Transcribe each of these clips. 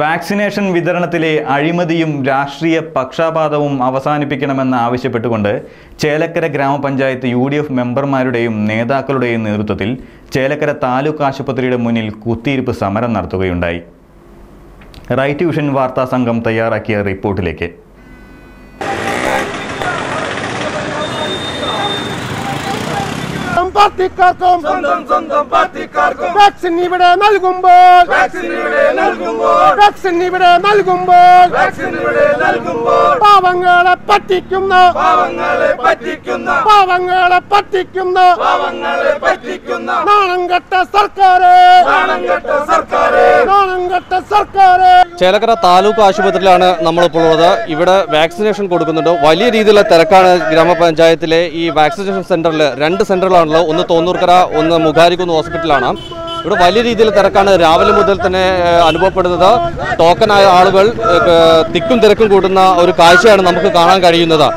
Vaccination വിതരണത്തിലെ അഴിമതിയും രാഷ്ട്രീയ പക്ഷപാതവും അവസാനിപ്പിക്കണമെന്ന് ആവശ്യപ്പെട്ടുകൊണ്ട് ചേലക്കര ഗ്രാമപഞ്ചായത്ത് യു ഡി എഫ് മെമ്പർമാരുടെയും നേതാക്കളുടെയും നേതൃത്വത്തിൽ ചേലക്കര താലൂക്ക് ആശുപത്രിയുടെ മുന്നിൽ കുത്തിയിരിപ്പ് സമരം നടത്തുകയുണ്ടായി. റൈറ്റ് വിഷൻ വാർത്താ സംഘം തയ്യാറാക്കിയ റിപ്പോർട്ടിലേക്ക്. പാർട്ടിക്കാർക്കും സ്വന്തം സ്വന്തം പാർട്ടിക്കാർക്കും വാക്സിൻ ഇവിടെ നൽകുമ്പോൾ വാക്സിൻ ഇവിടെ നൽകുമ്പോൾ വാക്സിൻ ഇവിടെ നൽകുമ്പോൾ വാക്സിൻ ഇവിടെ നൽകുമ്പോൾ പാവങ്ങളെ പറ്റിക്കുന്ന പാവങ്ങളെ പറ്റിക്കുന്ന പാവങ്ങളെ പറ്റിക്കുന്ന പാവങ്ങളെ പറ്റിക്കുന്ന നാണം കെട്ട സർക്കാരെ നാണം കെട്ട സർക്കാരെ നാണം കെട്ട സർക്കാരെ ചേലക്കര താലൂക്ക് ആശുപത്രിയിലാണ് നമ്മളിപ്പോൾ ഉള്ളത്. ഇവിടെ വാക്സിനേഷൻ കൊടുക്കുന്നുണ്ട്. വലിയ രീതിയിലുള്ള തിരക്കാണ് ഗ്രാമപഞ്ചായത്തിലെ ഈ വാക്സിനേഷൻ സെന്ററിൽ രണ്ട് സെന്ററുകളാണല്ലോ ഒന്ന് തോന്നൂർക്കര ഒന്ന് മുഖാരിക്കുന്ന് ഹോസ്പിറ്റലാണ്. ഇവിടെ വലിയ രീതിയിൽ തിരക്കാണ്. രാവിലെ മുതൽ തന്നെ അനുഭവപ്പെടുന്നത് ടോക്കനായ ആളുകൾ തിക്കും തിരക്കും കൂടുന്ന ഒരു കാഴ്ചയാണ് നമുക്ക് കാണാൻ കഴിയുന്നത്.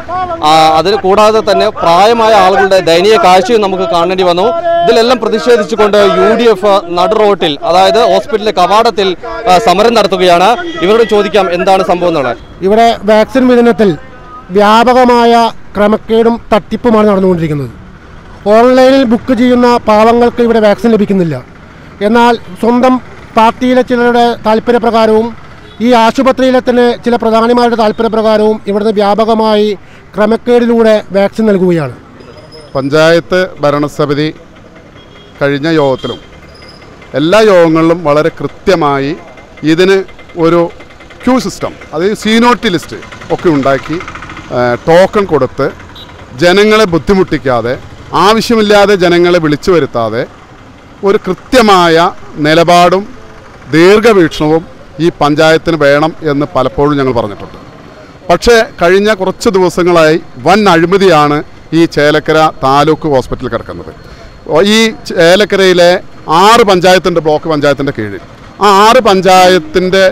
അതിന് കൂടാതെ തന്നെ പ്രായമായ ആളുകളുടെ ദയനീയ കാഴ്ചയും നമുക്ക് കാണേണ്ടി വന്നു. ഇതിലെല്ലാം പ്രതിഷേധിച്ചുകൊണ്ട് യു ഡി എഫ് നടു റോട്ടിൽ അതായത് ഹോസ്പിറ്റലിലെ കവാടത്തിൽ സമരം നടത്തുകയാണ്. ഇവരോട് ചോദിക്കാം എന്താണ് സംഭവം എന്നുള്ളത്? ഇവിടെ വാക്സിൻ വിതരണത്തിൽ വ്യാപകമായ ക്രമക്കേടും തട്ടിപ്പുമാണ് നടന്നുകൊണ്ടിരിക്കുന്നത്. ഓൺലൈനിൽ ബുക്ക് ചെയ്യുന്ന പാവങ്ങൾക്ക് ഇവിടെ വാക്സിൻ ലഭിക്കുന്നില്ല. എന്നാൽ സ്വന്തം പാർട്ടിയിലെ ചിലരുടെ താല്പര്യപ്രകാരവും ഈ ആശുപത്രിയിലെ തന്നെ ചില പ്രധാനിമാരുടെ താല്പര്യപ്രകാരവും ഇവിടുന്ന് വ്യാപകമായി ക്രമക്കേടിലൂടെ വാക്സിൻ നൽകുകയാണ്. പഞ്ചായത്ത് ഭരണസമിതി കഴിഞ്ഞ യോഗത്തിലും എല്ലാ യോഗങ്ങളിലും വളരെ കൃത്യമായി ഇതിന് ഒരു ക്യൂ സിസ്റ്റം അതായത് സീനോട്ടി ലിസ്റ്റ് ഒക്കെ ഉണ്ടാക്കി ടോക്കൺ കൊടുത്ത് ജനങ്ങളെ ബുദ്ധിമുട്ടിക്കാതെ ആവശ്യമില്ലാതെ ജനങ്ങളെ വിളിച്ചു വരുത്താതെ ഒരു കൃത്യമായ നിലപാടും ദീർഘവീക്ഷണവും ഈ പഞ്ചായത്തിന് വേണം എന്ന് പലപ്പോഴും ഞങ്ങൾ പറഞ്ഞിട്ടുണ്ട്. പക്ഷേ കഴിഞ്ഞ കുറച്ച് ദിവസങ്ങളായി വൻ അഴിമതിയാണ് ഈ ചേലക്കര താലൂക്ക് ഹോസ്പിറ്റലിൽ കിടക്കുന്നത്. ഈ ചേലക്കരയിലെ ആറ് പഞ്ചായത്തിന്റെ ബ്ലോക്ക് പഞ്ചായത്തിന്റെ കീഴിൽ. ആ ആറ് പഞ്ചായത്തിന്റെ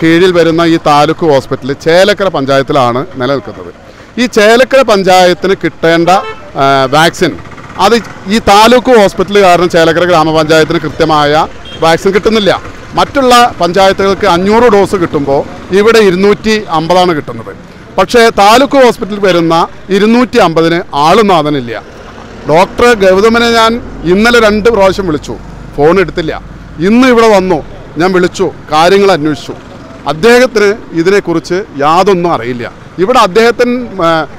കീഴിൽ വരുന്ന ഈ താലൂക്ക് ഹോസ്പിറ്റൽ ചേലക്കര പഞ്ചായത്തിലാണ് നിലനിൽക്കുന്നത്. ഈ ചേലക്കര പഞ്ചായത്തിന് കിട്ടേണ്ട വാക്സിൻ അത് ഈ താലൂക്ക് ഹോസ്പിറ്റൽ കാരണം ചേലക്കര ഗ്രാമപഞ്ചായത്തിന് കൃത്യമായ വാക്സിൻ കിട്ടുന്നില്ല. മറ്റുള്ള പഞ്ചായത്തുകൾക്ക് അഞ്ഞൂറ് ഡോസ് കിട്ടുമ്പോൾ ഇവിടെ ഇരുന്നൂറ്റി അമ്പതാണ് കിട്ടുന്നത്. പക്ഷേ താലൂക്ക് ഹോസ്പിറ്റലിൽ വരുന്ന ഇരുന്നൂറ്റി അമ്പതിന് ആളും നാഥനില്ല. ഡോക്ടർ ഗൗതമനെ ഞാൻ ഇന്നലെ രണ്ട് പ്രാവശ്യം വിളിച്ചു. ഫോൺ എടുത്തില്ല. ഇന്ന് ഇവിടെ വന്നു. ഞാൻ വിളിച്ചു. കാര്യങ്ങൾ അന്വേഷിച്ചു. അദ്ദേഹത്തിന് ഇതിനെക്കുറിച്ച് യാതൊന്നും അറിയില്ല. ഇവിടെ അദ്ദേഹത്തിന്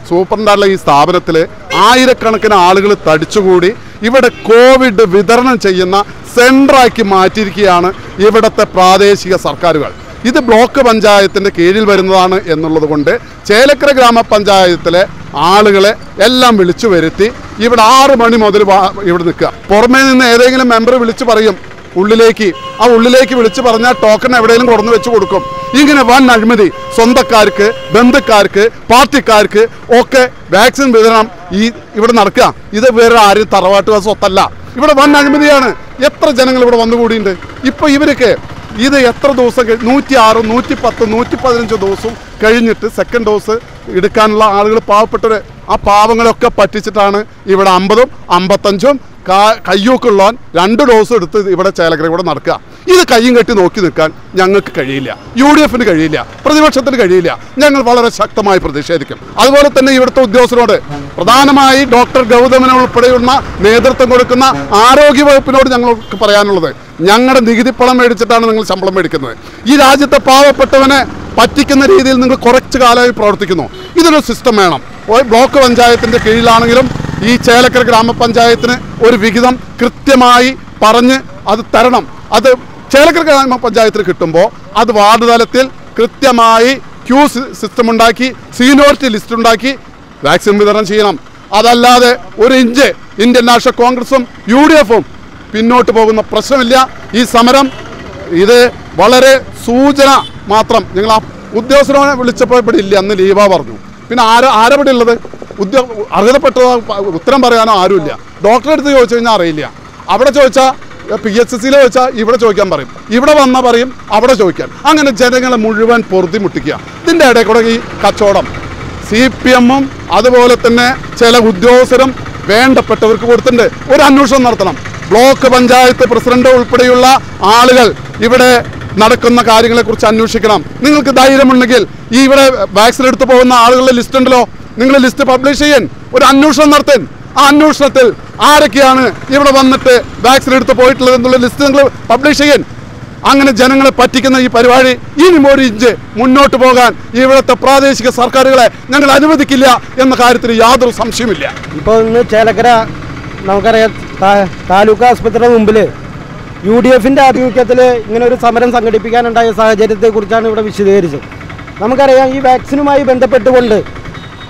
സൂപ്രണ്ടായിട്ടുള്ള ഈ സ്ഥാപനത്തിൽ ആയിരക്കണക്കിന് ആളുകൾ തടിച്ചുകൂടി ഇവിടെ കോവിഡ് വിതരണം ചെയ്യുന്ന സെന്ററാക്കി മാറ്റിയിരിക്കുകയാണ് ഇവിടുത്തെ പ്രാദേശിക സർക്കാരുകൾ. ഇത് ബ്ലോക്ക് പഞ്ചായത്തിന്റെ കീഴിൽ വരുന്നതാണ് എന്നുള്ളത് കൊണ്ട് ചേലക്കര ഗ്രാമപഞ്ചായത്തിലെ ആളുകളെ എല്ലാം വിളിച്ചു വരുത്തി ഇവിടെ ആറ് മണി മുതൽ ഇവിടെ നിൽക്കുക. പുറമേ നിന്ന് ഏതെങ്കിലും മെമ്പർ വിളിച്ചു പറയും ഉള്ളിലേക്ക് ആ ഉള്ളിലേക്ക് വിളിച്ചു പറഞ്ഞാൽ ടോക്കൺ എവിടെയെങ്കിലും കൊടുന്നു വെച്ച് കൊടുക്കും. ഇങ്ങനെ വൻ അഴിമതി സ്വന്തക്കാർക്ക് ബന്ധുക്കാർക്ക് പാർട്ടിക്കാർക്ക് ഒക്കെ വാക്സിൻ വിതരണം ഈ ഇവിടെ നടക്കുക. ഇത് വേറെ ആരും തറവാട്ടുകാർ സ്വത്തല്ല. ഇവിടെ വൻ അഴിമതിയാണ്. എത്ര ജനങ്ങൾ ഇവിടെ വന്നുകൂടിയിട്ടുണ്ട് ഇപ്പൊ ഇവർക്ക് ഇത് എത്ര ദിവസം നൂറ്റി ആറ് നൂറ്റി പത്ത് നൂറ്റി പതിനഞ്ച് ദിവസം കഴിഞ്ഞിട്ട് സെക്കൻഡ് ഡോസ് എടുക്കാനുള്ള ആളുകൾ പാവപ്പെട്ടവർ ആ പാവങ്ങളൊക്കെ പറ്റിച്ചിട്ടാണ് ഇവിടെ അമ്പതും അമ്പത്തഞ്ചും കയ്യൂക്കുള്ളവൻ രണ്ട് ഡോസ് എടുത്ത് ഇവിടെ ചേലക്കര കൂടെ നടക്കുക. ഇത് കയ്യും കെട്ടി നോക്കി നിൽക്കാൻ ഞങ്ങൾക്ക് കഴിയില്ല. യു ഡി എഫിന് കഴിയില്ല. പ്രതിപക്ഷത്തിന് കഴിയില്ല. ഞങ്ങൾ വളരെ ശക്തമായി പ്രതിഷേധിക്കും. അതുപോലെ തന്നെ ഇവിടുത്തെ ഉദ്യോഗസ്ഥരോട് പ്രധാനമായി ഡോക്ടർ ഗൗതമന ഉൾപ്പെടെയുള്ള നേതൃത്വം കൊടുക്കുന്ന ആരോഗ്യ വകുപ്പിനോട് ഞങ്ങൾക്ക് പറയാനുള്ളത്. ഞങ്ങളുടെ നികുതി പണം മേടിച്ചിട്ടാണ് നിങ്ങൾ ശമ്പളം മേടിക്കുന്നത്. ഈ രാജ്യത്തെ പാവപ്പെട്ടവനെ പറ്റിക്കുന്ന രീതിയിൽ നിങ്ങൾ കുറച്ച് കാലമായി പ്രവർത്തിക്കുന്നു. ഇതൊരു സിസ്റ്റം വേണം. ബ്ലോക്ക് പഞ്ചായത്തിന്റെ കീഴിലാണെങ്കിലും ഈ ചേലക്കര ഗ്രാമപഞ്ചായത്തിന് ഒരു വിഹിതം കൃത്യമായി പറഞ്ഞ് അത് തരണം. അത് ചേലക്കര ഗ്രാമപഞ്ചായത്തിന് കിട്ടുമ്പോൾ അത് വാർഡ് തലത്തിൽ കൃത്യമായി ക്യൂ സിസ്റ്റം ഉണ്ടാക്കി സീനിയോറിറ്റി ലിസ്റ്റ് ഉണ്ടാക്കി വാക്സിൻ വിതരണം ചെയ്യണം. അതല്ലാതെ ഒരു ഇഞ്ച് ഇന്ത്യൻ നാഷണൽ കോൺഗ്രസും യു ഡി എഫും പിന്നോട്ട് പോകുന്ന പ്രശ്നമില്ല. ഈ സമരം ഇത് വളരെ സൂചന മാത്രം. ഞങ്ങൾ ആ ഉദ്യോഗസ്ഥനെ വിളിച്ചപ്പോൾ ഇവിടെ ഇല്ല അന്ന് ലീവ പറഞ്ഞു. പിന്നെ ആരാ ആരവിടെ ഉള്ളത് ഉദ്യോ അർഹതപ്പെട്ടതോ ഉത്തരം പറയാനോ ആരുമില്ല. ഡോക്ടറെ അടുത്ത് ചോദിച്ചു കഴിഞ്ഞാൽ അറിയില്ല. അവിടെ ചോദിച്ചാൽ പി എച്ച് സിയിലെ ചോദിച്ചാൽ ഇവിടെ ചോദിക്കാൻ പറയും. ഇവിടെ വന്നാൽ പറയും അവിടെ ചോദിക്കാൻ. അങ്ങനെ ജനങ്ങളെ മുഴുവൻ പൊറുതി മുട്ടിക്കുക ഇതിന്റെ ഇടയിൽ കൂടെ ഈ കച്ചവടം. സി പി എമ്മും അതുപോലെ തന്നെ ചില ഉദ്യോഗസ്ഥരും വേണ്ടപ്പെട്ടവർക്ക് കൊടുത്തിട്ടുണ്ട്. ഒരു അന്വേഷണം നടത്തണം. ബ്ലോക്ക് പഞ്ചായത്ത് പ്രസിഡന്റ് ഉൾപ്പെടെയുള്ള ആളുകൾ ഇവിടെ നടക്കുന്ന കാര്യങ്ങളെക്കുറിച്ച് അന്വേഷിക്കണം. നിങ്ങൾക്ക് ധൈര്യമുണ്ടെങ്കിൽ ഈ ഇവിടെ വാക്സിൻ എടുത്തു പോകുന്ന ആളുകളുടെ ലിസ്റ്റ് ഉണ്ടല്ലോ. നിങ്ങൾ ലിസ്റ്റ് പബ്ലിഷ് ചെയ്യാൻ ഒരു അന്വേഷണം നടത്താൻ. ആ അന്വേഷണത്തിൽ ആരൊക്കെയാണ് ഇവിടെ വന്നിട്ട് വാക്സിൻ എടുത്ത് പോയിട്ടുള്ളത് എന്നുള്ള ലിസ്റ്റ് നിങ്ങൾ പബ്ലിഷ് ചെയ്യാൻ. അങ്ങനെ ജനങ്ങളെ പറ്റിക്കുന്ന ഈ പരിപാടി ഇനിയും ഒരു ഇഞ്ച് മുന്നോട്ട് പോകാൻ ഇവിടുത്തെ പ്രാദേശിക സർക്കാരുകളെ ഞങ്ങൾ അനുവദിക്കില്ല എന്ന കാര്യത്തിൽ യാതൊരു സംശയമില്ല ഇപ്പോൾ ഇന്ന് ചേലക്കര നമുക്കറിയാം താലൂക്ക് ആസ്പത്രിയുടെ മുമ്പിൽ യു ഡി എഫിന്റെ ആഭിമുഖ്യത്തിൽ ഇങ്ങനെ ഒരു സമരം സംഘടിപ്പിക്കാനുണ്ടായ സാഹചര്യത്തെക്കുറിച്ചാണ് ഇവിടെ വിശദീകരിച്ചത്. നമുക്കറിയാം ഈ വാക്സിനുമായി ബന്ധപ്പെട്ടുകൊണ്ട്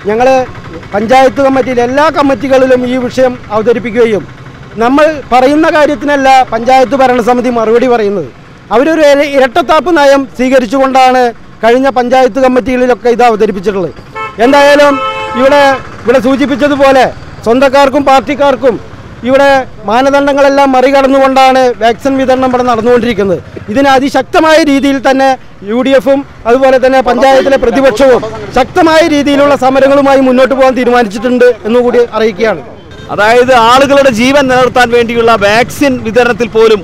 ഞങ്ങൾ പഞ്ചായത്ത് കമ്മിറ്റിയിൽ എല്ലാ കമ്മിറ്റികളിലും ഈ വിഷയം അവതരിപ്പിക്കുകയും നമ്മൾ പറയുന്ന കാര്യത്തിനല്ല പഞ്ചായത്ത് ഭരണസമിതി മറുപടി പറയുന്നത്. അവരൊരു ഇര- ഇരട്ടത്താപ്പ് നയം സ്വീകരിച്ചുകൊണ്ടാണ് കഴിഞ്ഞ പഞ്ചായത്ത് കമ്മിറ്റികളിലൊക്കെ ഇത് അവതരിപ്പിച്ചിട്ടുള്ളത്. എന്തായാലും ഇവിടെ ഇവിടെ സൂചിപ്പിച്ചതുപോലെ സ്വന്തക്കാർക്കും പാർട്ടിക്കാർക്കും ഇവിടെ മാനദണ്ഡങ്ങളെല്ലാം മറികടന്നുകൊണ്ടാണ് വാക്സിൻ വിതരണം ഇവിടെ നടന്നുകൊണ്ടിരിക്കുന്നത്. ഇതിന് അതിശക്തമായ രീതിയിൽ തന്നെ യു ഡി എഫും അതുപോലെ തന്നെ പഞ്ചായത്തിലെ പ്രതിപക്ഷവും ശക്തമായ രീതിയിലുള്ള സമരങ്ങളുമായി മുന്നോട്ട് പോകാൻ തീരുമാനിച്ചിട്ടുണ്ട് എന്നുകൂടി അറിയിക്കുകയാണ്. അതായത് ആളുകളുടെ ജീവൻ നിലനിർത്താൻ വേണ്ടിയുള്ള വാക്സിൻ വിതരണത്തിൽ പോലും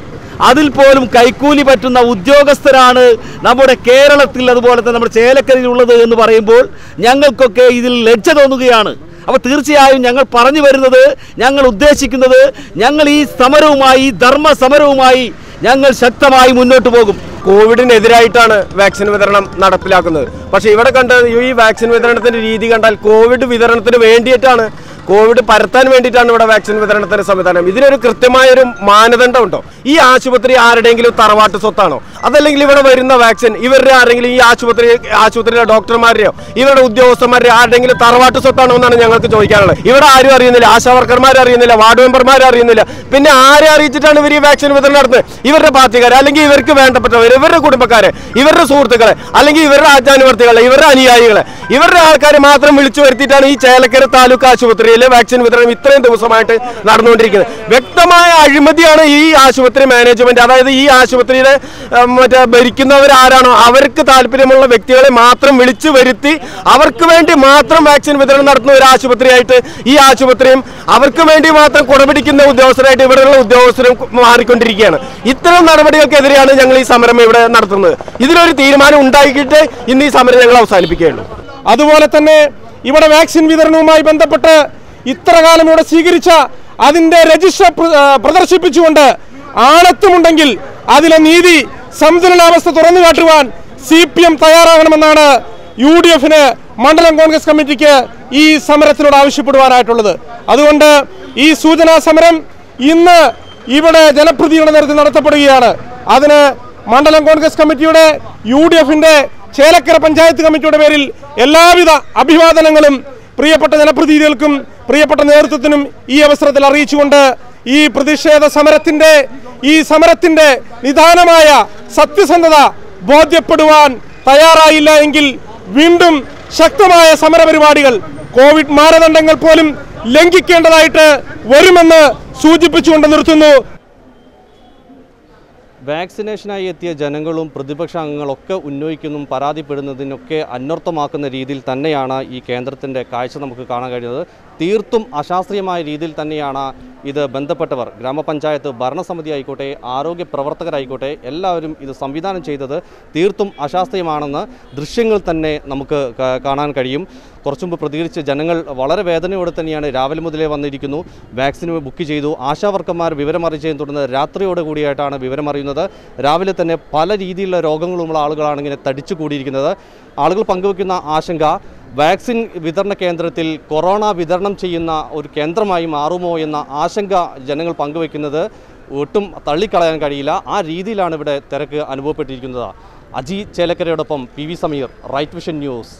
അതിൽ പോലും കൈക്കൂലി പറ്റുന്ന ഉദ്യോഗസ്ഥരാണ് നമ്മുടെ കേരളത്തിൽ അതുപോലെ തന്നെ നമ്മുടെ ചേലക്കരയിലുള്ളത് എന്ന് പറയുമ്പോൾ ഞങ്ങൾക്കൊക്കെ ഇതിൽ ലജ്ജ തോന്നുകയാണ്. അപ്പോൾ തീർച്ചയായും ഞങ്ങൾ പറഞ്ഞു വരുന്നത് ഞങ്ങൾ ഉദ്ദേശിക്കുന്നത് ഞങ്ങൾ ഈ സമരവുമായി ധർമ്മ സമരവുമായി ഞങ്ങൾ ശക്തമായി മുന്നോട്ട് പോകും. കോവിഡിനെതിരായിട്ടാണ് വാക്സിൻ വിതരണം നടപ്പിലാക്കുന്നത്. പക്ഷേ ഇവിടെ കണ്ട ഈ വാക്സിൻ വിതരണത്തിന്റെ രീതി കണ്ടാൽ കോവിഡ് വിതരണത്തിന് വേണ്ടിയിട്ടാണ് കോവിഡ് പരത്താൻ വേണ്ടിയിട്ടാണ് ഇവിടെ വാക്സിൻ വിതരണത്തിന്റെ സംവിധാനം. ഇതിനൊരു കൃത്യമായ ഒരു മാനദണ്ഡം ഉണ്ടോ ഈ ആശുപത്രി ആരുടെയെങ്കിലും തറവാട്ട് സ്വത്താണോ? അതല്ലെങ്കിൽ ഇവിടെ വരുന്ന വാക്സിൻ ഇവരുടെ ആരെങ്കിലും ഈ ആശുപത്രി ആശുപത്രിയിലെ ഡോക്ടർമാരെയോ ഇവരുടെ ഉദ്യോഗസ്ഥന്മാരെ ആരുടെയെങ്കിലും തറവാട്ട് സ്വത്താണോ എന്നാണ് ഞങ്ങൾക്ക് ചോദിക്കാനുള്ളത്. ഇവിടെ ആരും അറിയുന്നില്ല. ആശാ വർക്കർമാർ അറിയുന്നില്ല. വാർഡ് മെമ്പർമാർ അറിയുന്നില്ല. പിന്നെ ആരെ അറിയിച്ചിട്ടാണ് ഇവർ ഈ വാക്സിൻ വിതരണം നടത്തുന്നത്? ഇവരുടെ പാർട്ടിക്കാരെ അല്ലെങ്കിൽ ഇവർക്ക് വേണ്ടപ്പെട്ടവർ ഇവരുടെ കുടുംബക്കാരെ ഇവരുടെ സുഹൃത്തുക്കളെ അല്ലെങ്കിൽ ഇവരുടെ ആചാനുവർത്തികളെ ഇവരുടെ അനുയായികളെ. ഇവരുടെ ആൾക്കാരെ മാത്രം വിളിച്ചു വരുത്തിയിട്ടാണ് ഈ ചേലക്കര താലൂക്ക് ആശുപത്രിയിലെ വാക്സിൻ വിതരണം ഇത്രയും ദിവസമായിട്ട് നടന്നുകൊണ്ടിരിക്കുന്നത്. വ്യക്തമായ അഴിമതിയാണ് ഈ ആശുപത്രി മാനേജ്മെന്റ് അതായത് ഈ ആശുപത്രിയുടെ ഉം, മറ്റേ ഭരിക്കുന്നവരാരാണോ അവർക്ക് താല്പര്യമുള്ള വ്യക്തികളെ മാത്രം വിളിച്ചു വരുത്തി അവർക്ക് വേണ്ടി മാത്രം വാക്സിൻ വിതരണം നടത്തുന്ന ഒരു ആശുപത്രിയായിട്ട് ഈ ആശുപത്രിയും അവർക്ക് വേണ്ടി മാത്രം കുടപിടിക്കുന്ന ഉദ്യോഗസ്ഥരായിട്ട് ഇവിടെയുള്ള ഉദ്യോഗസ്ഥരും മാറിക്കൊണ്ടിരിക്കുകയാണ്. ഇത്തരം നടപടികൾക്കെതിരെയാണ് ഞങ്ങൾ ഈ സമരം ഇവിടെ നടത്തുന്നത്. ഇതിനൊരു തീരുമാനം ഉണ്ടാക്കിയിട്ട് ഇന്ന് ഈ സമരം ഞങ്ങൾ അവസാനിപ്പിക്കുകയുള്ളൂ. അതുപോലെ തന്നെ ഇവിടെ വാക്സിൻ വിതരണവുമായി ബന്ധപ്പെട്ട് ഇത്ര കാലം ഇവിടെ സ്വീകരിച്ച അതിന്റെ രജിസ്റ്റർ പ്രദർശിപ്പിച്ചുകൊണ്ട് ആണത്വമുണ്ടെങ്കിൽ അതിലെ നീതി സംതുലനാവസ്ഥ തുറന്നു കാട്ടുവാൻ സി പി എം തയ്യാറാകണമെന്നാണ് യു ഡി എഫിന് മണ്ഡലം കോൺഗ്രസ് കമ്മിറ്റിക്ക് ഈ സമരത്തിനോട് ആവശ്യപ്പെടുവാനായിട്ടുള്ളത്. അതുകൊണ്ട് ഈ സൂചനാ സമരം ഇന്ന് ഇവിടെ ജനപ്രതിയുടെ നേരത്തിൽ നടത്തപ്പെടുകയാണ്. അതിന് മണ്ഡലം കോൺഗ്രസ് കമ്മിറ്റിയുടെ യു ഡി എഫിന്റെ ചേലക്കര പഞ്ചായത്ത് കമ്മിറ്റിയുടെ പേരിൽ എല്ലാവിധ അഭിവാദനങ്ങളും പ്രിയപ്പെട്ട ജനപ്രതിനിധികൾക്കും പ്രിയപ്പെട്ട നേതൃത്വത്തിനും ഈ അവസരത്തിൽ അറിയിച്ചുകൊണ്ട് ഈ പ്രതിഷേധ സമരത്തിന്റെ ഈ സമരത്തിന്റെ നിദാനമായ സത്യസന്ധത ബോധ്യപ്പെടുവാൻ തയ്യാറായില്ല എങ്കിൽ വീണ്ടും ശക്തമായ സമരപരിപാടികൾ കോവിഡ് മാനദണ്ഡങ്ങൾ പോലും ലംഘിക്കേണ്ടതായിട്ട് വരുമെന്ന് സൂചിപ്പിച്ചുകൊണ്ട് നിർത്തുന്നു. വാക്സിനേഷനായി എത്തിയ ജനങ്ങളും പ്രതിപക്ഷ അംഗങ്ങളൊക്കെ ഉന്നയിക്കുന്നതും പരാതിപ്പെടുന്നതിനൊക്കെ അന്വർത്ഥമാക്കുന്ന രീതിയിൽ തന്നെയാണ് ഈ കേന്ദ്രത്തിന്റെ കാഴ്ച നമുക്ക് കാണാൻ കഴിയുന്നത്. തീർത്തും അശാസ്ത്രീയമായ രീതിയിൽ തന്നെയാണ് ഇത് ബന്ധപ്പെട്ടവർ. ഗ്രാമപഞ്ചായത്ത് ഭരണസമിതി ആയിക്കോട്ടെ ആരോഗ്യ പ്രവർത്തകരായിക്കോട്ടെ എല്ലാവരും ഇത് സംവിധാനം ചെയ്തത് തീർത്തും അശാസ്ത്രീയമാണെന്ന് ദൃശ്യങ്ങൾ തന്നെ നമുക്ക് കാണാൻ കഴിയും. കുറച്ചു മുമ്പ് പ്രതികരിച്ച് ജനങ്ങൾ വളരെ വേദനയോടെ തന്നെയാണ് രാവിലെ മുതലേ വന്നിരിക്കുന്നു. വാക്സിന് ബുക്ക് ചെയ്തു. ആശാവർക്കന്മാർ വിവരമറിയിച്ചതിനെ തുടർന്ന് രാത്രിയോടെ കൂടിയായിട്ടാണ് വിവരമറിയുന്നത് രാവിലെ തന്നെ പല രീതിയിലുള്ള രോഗങ്ങളുമുള്ള ആളുകളാണ് ഇങ്ങനെ തടിച്ചു കൂടിയിരിക്കുന്നത്. ആളുകൾ പങ്കുവയ്ക്കുന്ന ആശങ്ക വാക്സിൻ വിതരണ കേന്ദ്രത്തിൽ കൊറോണ വിതരണം ചെയ്യുന്ന ഒരു കേന്ദ്രമായി മാറുമോ എന്ന ആശങ്ക ജനങ്ങൾ പങ്കുവെക്കുന്നത് ഒട്ടും തള്ളിക്കളയാൻ കഴിയില്ല. ആ രീതിയിലാണ് ഇവിടെ തിരക്ക് അനുഭവപ്പെട്ടിരിക്കുന്നത്. Aji ചേലക്കരയോടൊപ്പം P V Sameer Right Vision News.